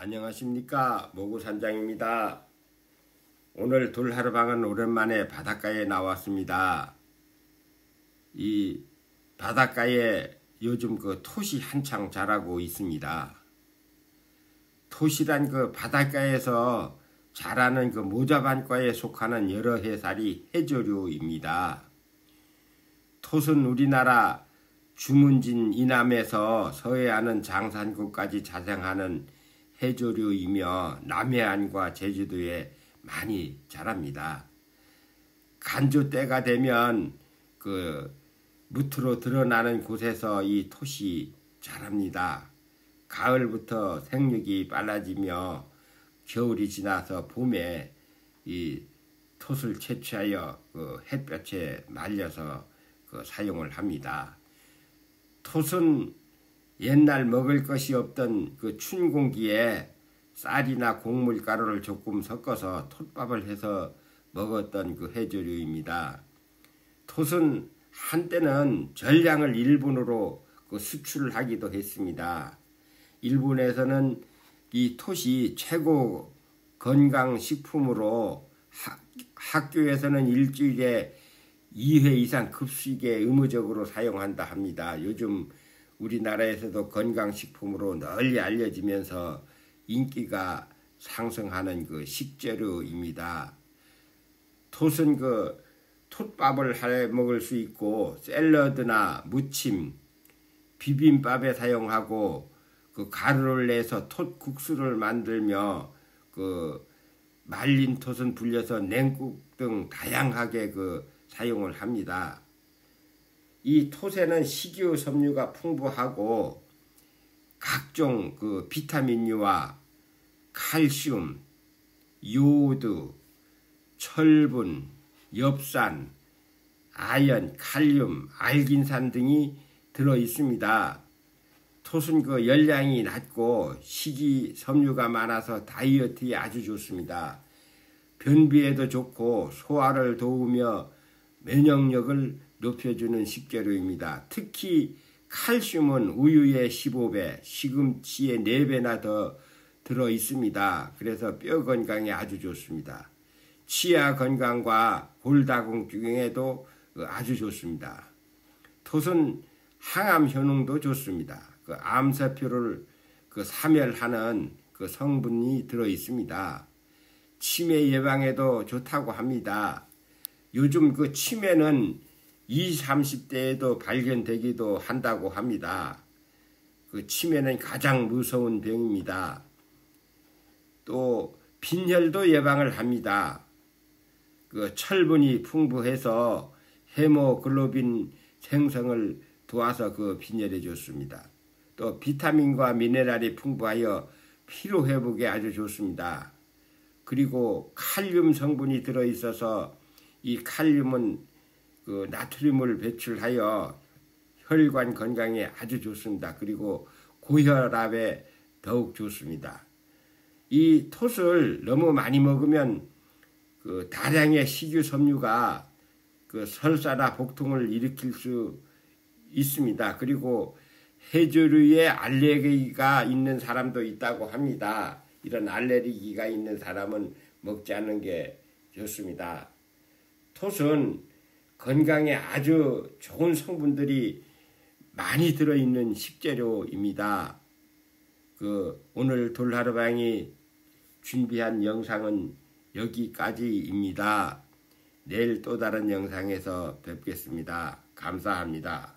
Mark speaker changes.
Speaker 1: 안녕하십니까 모구산장입니다. 오늘 돌하루방은 오랜만에 바닷가에 나왔습니다. 이 바닷가에 요즘 그 톳이 한창 자라고 있습니다. 톳이란 그 바닷가에서 자라는 그 모자반과에 속하는 여러 해살이 해조류입니다. 톳은 우리나라 주문진 이남에서 서해안은 장산구까지 자생하는 해조류이며 남해안과 제주도에 많이 자랍니다. 간조 때가 되면 그 무트로 드러나는 곳에서 이 톳이 자랍니다. 가을부터 생육이 빨라지며 겨울이 지나서 봄에 이 톳을 채취하여 그 햇볕에 말려서 그 사용을 합니다. 톳은 옛날 먹을 것이 없던 그 춘 공기에 쌀이나 곡물가루를 조금 섞어서 톳밥을 해서 먹었던 그 해조류입니다. 톳은 한때는 전량을 일본으로 그 수출을 하기도 했습니다. 일본에서는 이 톳이 최고 건강식품으로 학교에서는 일주일에 2회 이상 급식에 의무적으로 사용한다 합니다. 요즘 우리나라에서도 건강식품으로 널리 알려지면서 인기가 상승하는 그 식재료입니다. 톳은 그 톳밥을 해 먹을 수 있고 샐러드나 무침, 비빔밥에 사용하고 그 가루를 내서 톳 국수를 만들며 그 말린 톳은 불려서 냉국 등 다양하게 그 사용을 합니다. 이 톳에는 식유 섬유가 풍부하고 각종 그 비타민류와 칼슘, 요오드, 철분, 엽산, 아연, 칼륨, 알긴산 등이 들어 있습니다. 톳은 그 열량이 낮고 식이 섬유가 많아서 다이어트에 아주 좋습니다. 변비에도 좋고 소화를 도우며 면역력을 높여주는 식재료입니다. 특히 칼슘은 우유의 15배, 시금치의 4배나 더 들어 있습니다. 그래서 뼈 건강에 아주 좋습니다. 치아 건강과 골다공증에도 아주 좋습니다. 톳은 항암 효능도 좋습니다. 그 암세포를 그 사멸하는 그 성분이 들어 있습니다. 치매 예방에도 좋다고 합니다. 요즘 그 치매는 20, 30대에도 발견되기도 한다고 합니다. 그 치매는 가장 무서운 병입니다. 또 빈혈도 예방을 합니다. 그 철분이 풍부해서 헤모글로빈 생성을 도와서 그 빈혈에 좋습니다. 또 비타민과 미네랄이 풍부하여 피로 회복에 아주 좋습니다. 그리고 칼륨 성분이 들어 있어서 이 칼륨은 그 나트륨을 배출하여 혈관 건강에 아주 좋습니다. 그리고 고혈압에 더욱 좋습니다. 이 톳을 너무 많이 먹으면 그 다량의 식유 섬유가 그 설사나 복통을 일으킬 수 있습니다. 그리고 해조류에 알레르기가 있는 사람도 있다고 합니다. 이런 알레르기가 있는 사람은 먹지 않는 게 좋습니다. 톳은 건강에 아주 좋은 성분들이 많이 들어있는 식재료입니다. 그 오늘 돌하루방이 준비한 영상은 여기까지입니다. 내일 또 다른 영상에서 뵙겠습니다. 감사합니다.